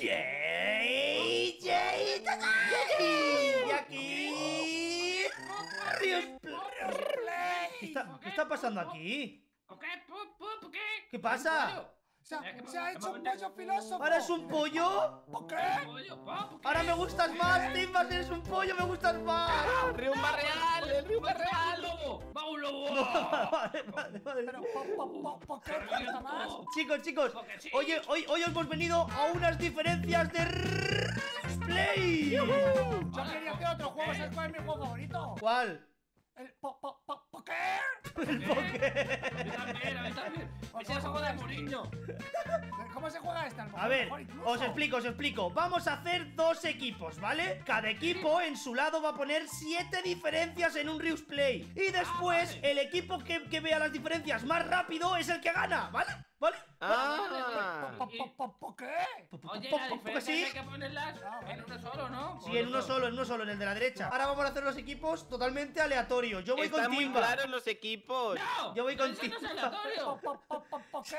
¡Yay! ¡Yay! ¡Yay! ¡Y aquí! ¡Rios Play! ¿Qué está, ¿Qué está pasando aquí? ¿Por qué? ¿Por, por, por qué? ¿Qué pasa? Se ha, se hecho un pollo filósofo. ¿Ahora es un pollo? ¿Por qué? Ahora me gustas más, Timba, si eres un pollo, me gustas más. ¡Riumba real! ¡El Riumba ¡Va real! ¡Va un lobo! Chicos, chicos, oye, hoy, hoy hemos venido a unas diferencias de Play. Yo quería hacer otro juego, ¿sabes cuál es mi juego favorito? ¿Cuál? El po, po, po, ¿por qué? El poke. A mí también, a mí también. Ese es algo de Mourinho. ¿Cómo se juega esta? A ver, os explico, os explico. Vamos a hacer dos equipos, ¿vale? Cada equipo en su lado va a poner siete diferencias en un Rius Play. Y después, vale. el equipo que, que vea las diferencias más rápido es el que gana, ¿vale? ¿Vale? ¡Ah! ¿Por, qué? Oye, la diferencia sí. hay que ponerlas en uno solo, ¿no? Sí, en uno solo, en uno solo, en el de la derecha. Ahora vamos a hacer los equipos totalmente aleatorios. Yo voy Están con muy Timba. claros los equipos. ¡No! Yo voy con Timba. Aleatorio. ¿Por, por, por, por Sí,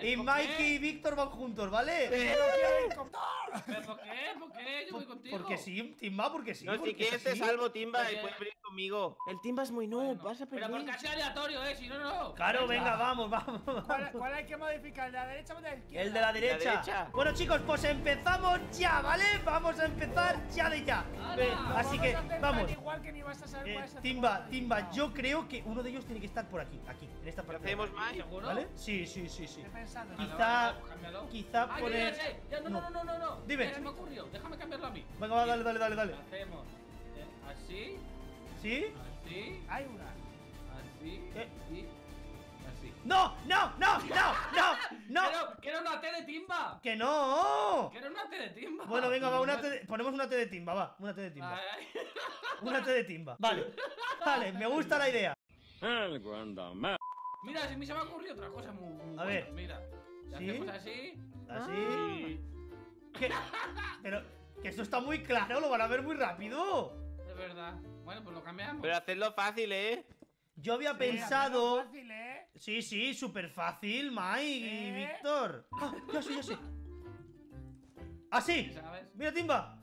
qué? y ¿Por Mikey qué? y Víctor van juntos, ¿vale? Pero. ¿Pero por qué? ¿Por qué? Yo voy contigo. Porque sí, Timba, porque sí. No, si quieres sí. te salvo, Timba, y puedes venir conmigo. El Timba es muy noob, vas a Pero porque perder. ha sido aleatorio, ¿eh? Si no, no. Claro, venga, vamos, vamos. ¿Cuál, vamos. cuál hay que modificar? ¿El de la derecha o el de la izquierda? El de la derecha. derecha. Bueno, chicos, pues empezamos ya, ¿vale? Vamos a empezar ya de ya. Así que, vamos. tan igual que ni vas a saber Eh, cuál es el Timba. Timba, yo creo que uno de ellos tiene que estar por aquí, aquí, en esta ¿Qué parte. hacemos, Mike? ¿Seguro? ¿Vale? Sí, sí, sí, sí. Pensando. Quizá- cámbialo. quizá Ah, poner- ya, ya, ya, ya, no, no, no, no, no. Dime. Ya se me ocurrió. Déjame cambiarlo a mí. Venga, va, dale, dale, dale, dale. Hacemos eh, así, ¿Sí? así, Hay una. así ¿Qué? y. ¡No! ¡No! ¡No! ¡No! ¡No! ¡No! Quiero, quiero una T de timba. ¡Que no! Quiero una T de timba. Bueno, venga, va, una T de- ponemos una T de timba, va, una T de timba. Ay, ay. Una T de timba. Vale, vale, me gusta la idea. Mira, si a mí se me ha ocurrido otra cosa muy, muy A ver. Mira, le ¿Sí? hacemos así. Así. y- ¿Qué? Pero, que esto está muy claro, lo van a ver muy rápido. De verdad. Bueno, pues lo cambiamos. Pero hacerlo fácil, ¿eh? Yo había Sí, pensado. Fácil, ¿eh? Sí, sí, súper fácil, Mike y ¿Eh? Víctor. Ah, ya sé, ya sé. ¡Así! ¿Sabes? ¡Mira, Timba!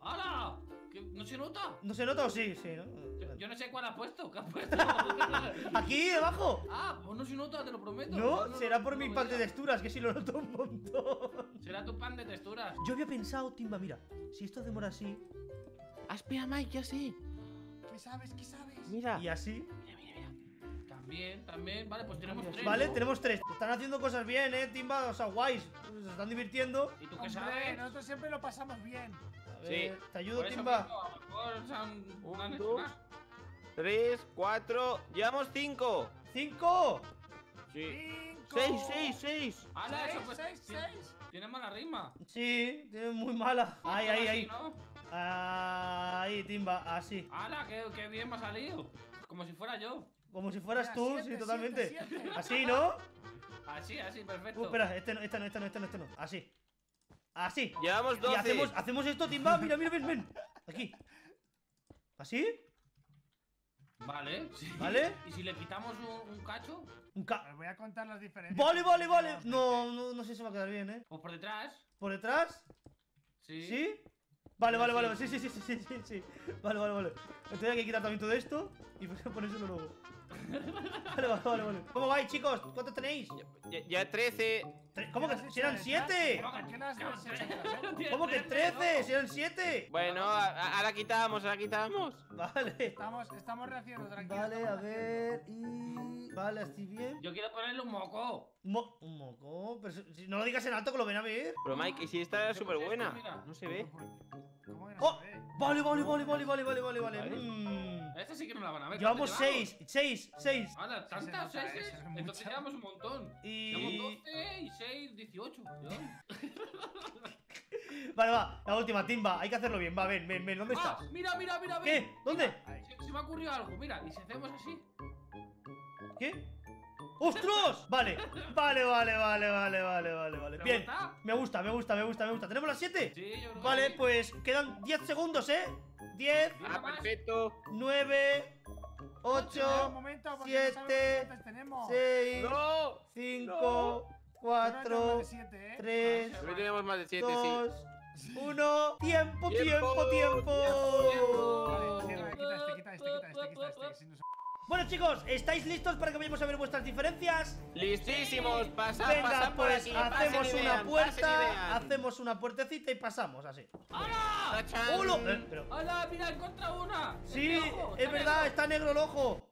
¡Hala! ¿Qué- ¿No se nota? ¿No se nota o sí? Sí, Yo, ¿no? yo no sé cuál ha puesto. ¿Qué ha puesto? Aquí, debajo. ah, pues no se nota, te lo prometo. No, será por no mi pack de texturas, que sí lo noto un montón. Será tu pan de texturas. Yo había pensado, Timba, mira, si esto hacemos así Ah, espera, Mike, ya sé. ¿Qué sabes? ¿Qué sabes? Mira. y así. También, también. Vale, pues tenemos tres. Vale, ¿no? tenemos tres. Están haciendo cosas bien, eh, Timba, o sea, guays. Se están divirtiendo. ¿Y tú qué Hombre, sabes? nosotros siempre lo pasamos bien. A ver, te ayudo, eso Timba. Un, dos. Tres, cuatro. Llevamos cinco. ¡Cinco! Sí. Cinco. Seis, seis, seis. ¡Hala, eso Seis, pues! seis, tiene- seis. Tiene mala rima. Sí, tiene muy mala. Ahí, ahí, Así, ahí. ¿no? Ahí, Timba, así. ¡Hala, qué, qué bien me ha salido! Como si fuera yo. Como si fueras Mira, tú, siete, sí, totalmente. siete, siete. Así, ¿no? Así, así, perfecto. Uh, espera, este no, este no, este no, este no, este no. Así. Así. Llevamos Y doce. hacemos, hacemos esto, Timba. Mira, mira, ven, ven. Aquí. ¿Así? Vale, sí. ¿Vale? ¿Y si le quitamos un, un cacho? Un Os ca. voy a contar las diferencias. Vale, vale, vale. No, no, no sé si va a quedar bien, ¿eh? ¿O por detrás? ¿Por detrás? Sí. ¿Sí? Vale, vale, vale. Sí, sí, sí, sí, sí, sí, sí. Vale, vale, vale. Entonces hay que quitar también todo esto y ponérselo luego. Vale, vale, vale, vale. ¿Cómo vais, chicos? ¿Cuántos tenéis? Ya, ya trece. Tre- ¿Cómo que ¿Qué has si eran hecho siete? detrás? ¿Por qué no has hecho detrás? Tiene ¿Cómo que trece, trece? ¿no? Si eran siete. Bueno, a- a- ahora quitamos, ahora quitamos. Vale. Estamos, estamos rehaciendo, tranquilos. Vale, a ver. Y. Vale, así bien. Yo quiero ponerle un moco. Mo- un moco. Pero si no lo digas en alto que lo ven a ver. Pero Mike, ¿y si esta era súper Mira. buena? No se ve. haciendo. ¿Cómo que no ¡Oh! se ve? Vale, vale, vale, vale, vale, vale, vale, vale. Esta sí que no la van a ver. Llevamos ¿cuánto seis, seis, seis. ¡Hala, Sí, se tantas nota, seis! eso es Entonces llevamos un montón. Y- Llevamos 12 y 6, 18. ¿yo? Vale, va. La última, Timba. Hay que hacerlo bien. Va, ven, ven, ven. ¿Dónde ¡Ah! estás? Mira, mira, mira, ¿Qué? ven. ¿Dónde? Mira, Se, se me ha ocurrido algo. Mira, y si hacemos así. ¿Qué? ¡Ostras! Vale, vale, vale, vale, vale, vale, vale, vale. ¿Te Bien. gusta? Me gusta, me gusta, me gusta, me gusta. ¿Tenemos las 7? Sí, yo creo que Vale, sí. pues quedan 10 segundos, ¿eh? 10, Mira Ah, más. perfecto. 9, Espera 8, un momento, porque no sabemos 7, cuántas tenemos. 6, ¡No! 5, 4, ¿eh? 3, Hoy tenemos más de 7, sí. 2, 1. Tiempo, tiempo, Tiempo. tiempo. Vale, cierra, quita este, quita este, quita este, quita este. Bueno, chicos, ¿estáis listos para que vayamos a ver vuestras diferencias? Listísimos, pasa, Venga, pasa por pues aquí, hacemos pasen y una vean, puerta, pasen y vean. hacemos una puertecita y pasamos así. ¡Hala! Tachan. ¡Hola! Eh, pero- ¡Hala! ¡Mira, he encontrado una! Sí, ¡Está negro, es está verdad, negro! está negro el ojo.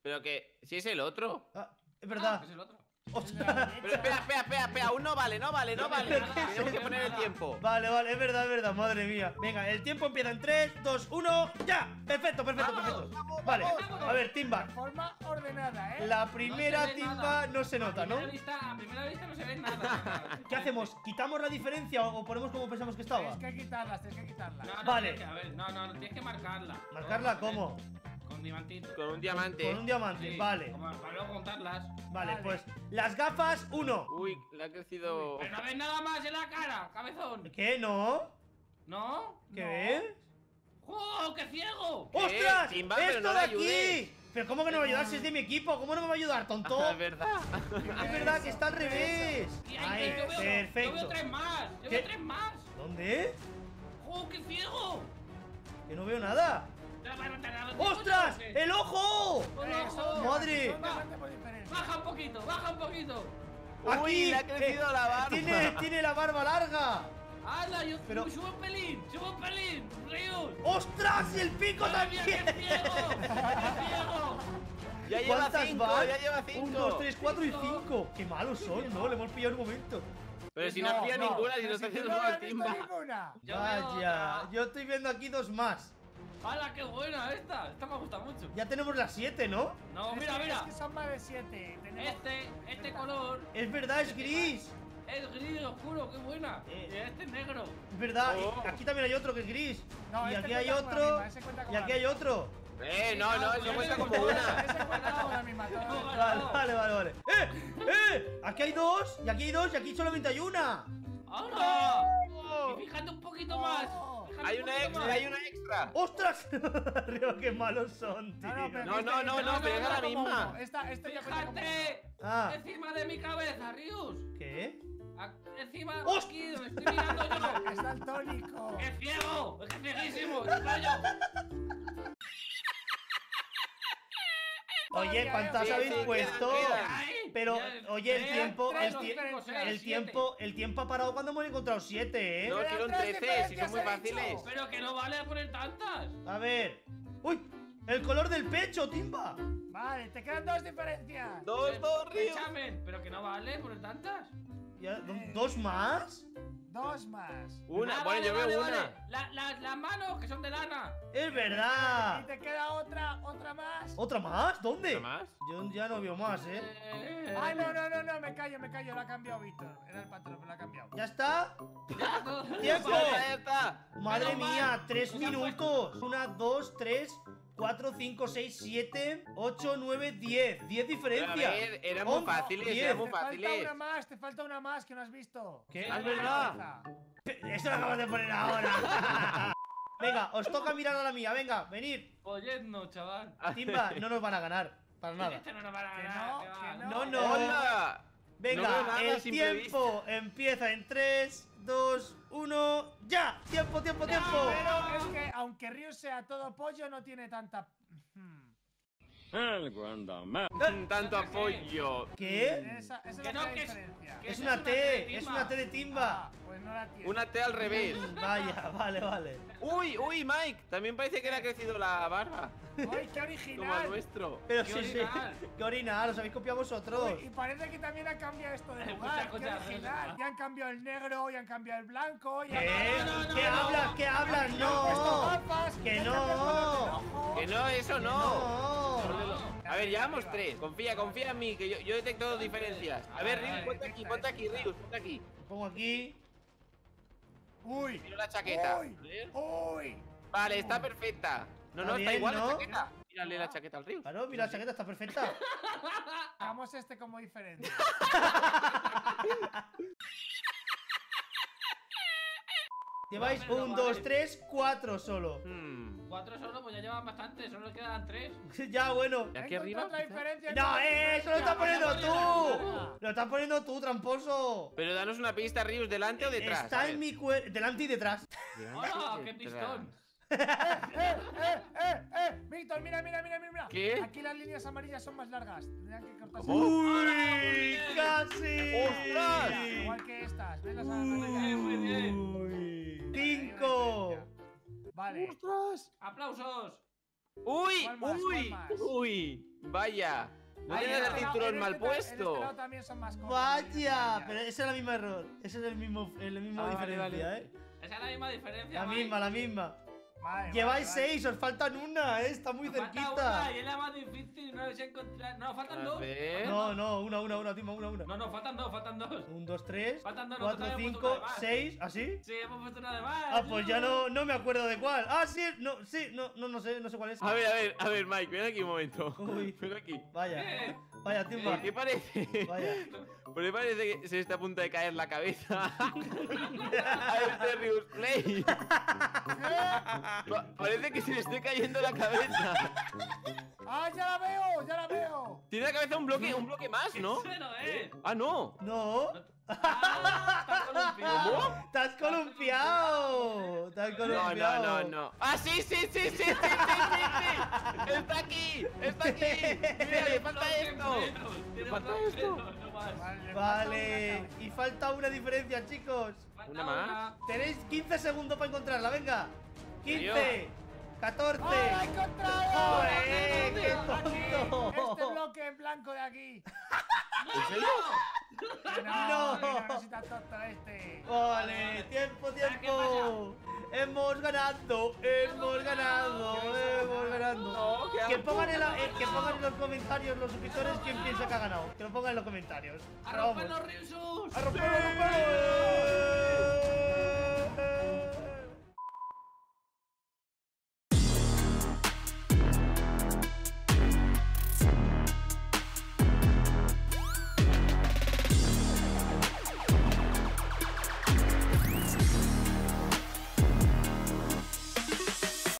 Pero que, si es el otro. Ah, es Ah, verdad. es el otro. Ostras. Pero espera, espera, espera, espera, aún no vale, no vale, no vale. ¿Pero qué es Tenemos que poner el tiempo. Vale, vale, es verdad, es verdad, madre mía. Venga, el tiempo empieza en 3, 2, 1, ¡ya! Perfecto, perfecto, perfecto. Vale, a ver, Timba. De forma ordenada, ¿eh? La primera No Timba nada. no se nota, a ¿no? Primera vista, a primera vista no se ve nada. ¿Qué hacemos? ¿Quitamos la diferencia o ponemos como pensamos que estaba? Tienes que quitarlas, tienes que. No, no, Vale. que- a ver, no, no, tienes que marcarla. ¿Marcarla cómo? Con diamantito. Con un diamante. Con un diamante, Sí, vale. como Para luego contarlas. Vale, Vale. pues las gafas, 1. Uy, le ha crecido. Pero no ves nada más en la cara, cabezón. ¿Qué? ¿No? ¿No? ¿Qué? ¡Oh, qué ciego! ¿Qué? ¡Ostras! Timba, pero ¡Esto no de le aquí! ¿Pero cómo que no me va a ayudar si es de mi equipo? ¿Cómo no me va a ayudar, tonto? Ah, es verdad. Es verdad que está al revés. Y Ahí, yo veo, Yo perfecto. veo tres más. Yo ¿Qué? veo tres más. ¿Dónde? ¡Oh, qué ciego! Que no veo nada. ¡Ostras! ¡El ojo! ¡Un Madre. Baja un poquito, baja un poquito. Aquí le ha crecido eh, la barba. Tiene, tiene la barba larga. ¡Hala! Yo Pero- subo un pelín, subo un pelín. ¡Ríos! ¡Ostras! ¡Y el pico ¡Madre mía, también! qué ciego! ¡Qué ciego! Ya lleva ¿Cuántas 5, van? ya lleva 5. 1, 2, 3, 4 y 5. Qué malos son, ¿no? Le hemos pillado en un momento. Pero si no, no pilla ninguna, si no está haciendo ninguna. Vaya, yo estoy viendo aquí dos más. ¡Hala, qué buena esta! Esta me gusta mucho. Ya tenemos las 7, ¿no? No, Es mira, que- mira. Es que son más de siete. Tenemos- Este, este color Es verdad, es gris. es gris oscuro, qué buena. Eh. Y este es negro. Es verdad. Oh. y aquí también hay otro que es gris. No, y este aquí hay otro. Y aquí hay otro. Eh, no, no, eso Ya cuenta como una. Ese cuenta como la misma. todo. No, Vale, vale, vale, vale. ¡Eh! ¡Eh! Aquí hay dos. Y aquí hay dos. Y aquí solamente hay una. ¡Ahora! Y fíjate un poquito más. Hay un una extra, más. hay una extra. ¡Ostras! Arriba, qué malos son, tío. No, no, pero No, este- no, no, este no, pero es la misma. Esta, este ya Fíjate Ah. encima de mi cabeza, Rius. ¿Qué? Encima, aquí donde estoy mirando yo. uno. Está el tónico. ¡Es ciego! ¡Es que es cieguísimo! ¡Es! Oye, ¿cuántas habéis puesto? Pero, oye, el tiempo, el, tiempo, el tiempo ha parado cuando hemos encontrado siete, ¿eh? No, quiero un tres 13, si son muy fáciles. Pero que no vale poner tantas. A ver. ¡Uy! El color del pecho, Timba. Vale, te quedan dos diferencias. Dos, dos, ríos. Examen, pero que no vale poner tantas. Ya, ¿do- ¿Dos más? Dos más. Una, Ah, bueno, vale, yo vale, veo vale. una. La- la- las manos que son de lana. Es Y verdad. te queda otra, otra más. ¿Otra más? ¿Dónde? ¿Otra más? Yo ya no veo más, ¿eh? Eh, Ay, no, no, no, no, me callo, me callo, lo ha cambiado Víctor. Era el patrón, pero lo ha cambiado. ¿Ya está? ya, ¡Tiempo! Ya está. Madre Menos mía, tres minutos. Una, dos, tres, cuatro, cinco, seis, siete, ocho, nueve, diez. Diez A diferencias. ver, eran muy fáciles, eran muy Te falta fáciles. una más, te falta una más que no has visto. ¿Qué? Ah, es verdad. Eso lo acabas de poner ahora. Venga, os toca mirar a la mía. Venga, venid. Folletno, chaval. Timba, no nos van a ganar. Para nada. Este no nos va a Que ganar. no, que va. que No, no. ¡Hola! Venga, No el tiempo empieza en 3, 2, 1, ¡ya! ¡Tiempo, tiempo, tiempo! Pero es que, aunque Ryu sea todo pollo, no tiene tanta. Hmm. Mm, Tanto apoyo. ¿Qué? Esa, esa es Que la no, que es- que una T es una T de timba. Ah, pues no la tiene. Una T al revés. Vaya, vale, vale. Uy, uy, Mike. También parece que le ha crecido la barba. ¡Ay, qué Como al original! nuestro. Pero Qué sí, sí. original. Qué original, os habéis copiado vosotros. Uy, y parece que también han cambiado esto de lugar. ¡Qué original! Ya han cambiado el negro, ya han cambiado el blanco, ya ¿Qué? han no, no, ¿Qué no. hablas? ¿Qué hablas? ¡No! Que no. el. Que no, eso no. A ver, llevamos tres. Confía, confía en mí, que yo, yo detecto dos diferencias. A ver, Rius, ponte aquí, ponte aquí, Rius, ponte aquí. Pongo aquí. Uy, Miro la chaqueta. Uy. Vale, está perfecta. No, no, está bien, igual ¿no? la chaqueta. Mírale la chaqueta al Rius. Claro, mira, la chaqueta está perfecta. Hagamos este como diferente. Lleváis No, pero un, no dos, vale. tres, cuatro solo. Hmm. Cuatro solo, pues ya llevan bastante, solo quedan tres. ya, bueno. ¿Y aquí arriba? diferencia No, eh, eso lo estás poniendo vaya, tú. Lo estás poniendo tú, tramposo. Pero danos una pista, Rius, delante o detrás. Está en mi cuerpo, delante y detrás. ¡Hola! ¡Qué pistón! ¡Eh, eh, eh, eh! Víctor, mira, mira, mira, mira, mira. ¿Qué? Aquí las líneas amarillas son más largas. Tendrían que cortarse. Uy, casi. ¡Ostras! Igual que estas. ¿Ves las Muy amarillas? bien, muy bien. Uy. Ahí Cinco. Vale. ¡Ostras! ¡Aplausos! ¡Uy! ¡Uy! ¡Uy! Vaya. No en el cinturón en mal este este puesto. también son más cortas. Vaya, pero ese es el mismo error. Ese es el mismo, el mismo Ah, vale, diferencia, vale. eh. Esa es la misma diferencia. La Mike. misma, la misma. Lleváis seis, os faltan una, eh. Está muy Nos falta cerquita. una y es la más difícil, no les he encontrado. No, faltan A dos. ver. No, no, una, una, una, Timo, una, una. No, no, faltan dos, faltan dos. Un, dos, tres, Faltan dos, cuatro, cinco, seis, ¿así? Sí, hemos puesto una de más. Ah, pues ya no, no me acuerdo de cuál. Ah, sí, no, sí, no, no, no sé, no sé cuál es. A ver, a ver, a ver, Mike, ven aquí un momento. Uy. Ven aquí. Vaya, Eh, vaya, Timba. ¿Por qué parece? Vaya. ¿Por qué parece que se está a punto de caer la cabeza? a este Rius Play. Pa- parece que se le esté cayendo la cabeza. ¡Ah, ya la veo! ¡Ya la veo! Tiene la cabeza un bloque, un bloque más, ¿no? es. Ah, no. No. Ah, ¿Cómo? ¡Estás columpiado! ¡Estás columpiado! No, no, no, no. ¡Ah, sí, sí, sí, sí, sí, sí, sí! sí. ¡Está aquí! ¡Está aquí! ¡Mira, le falta esto! ¡Le falta esto! Vale, y falta una diferencia, chicos. Una más. Tenéis 15 segundos para encontrarla, venga. 15, 14. ¡Oh, la he encontrado! ¡Qué tonto! Este bloque en blanco de aquí. ¿En serio? No. este. Vale, tiempo, ¿qué tiempo. Hemos ganado, hemos ganado, hemos ganado. No, qué Que asco. pongan, en la- eh, que pongan en los comentarios los suscriptores quién piensa que ha ganado. Que lo pongan en los comentarios. ¡A romper los! ¡A romperlo, a romperlo!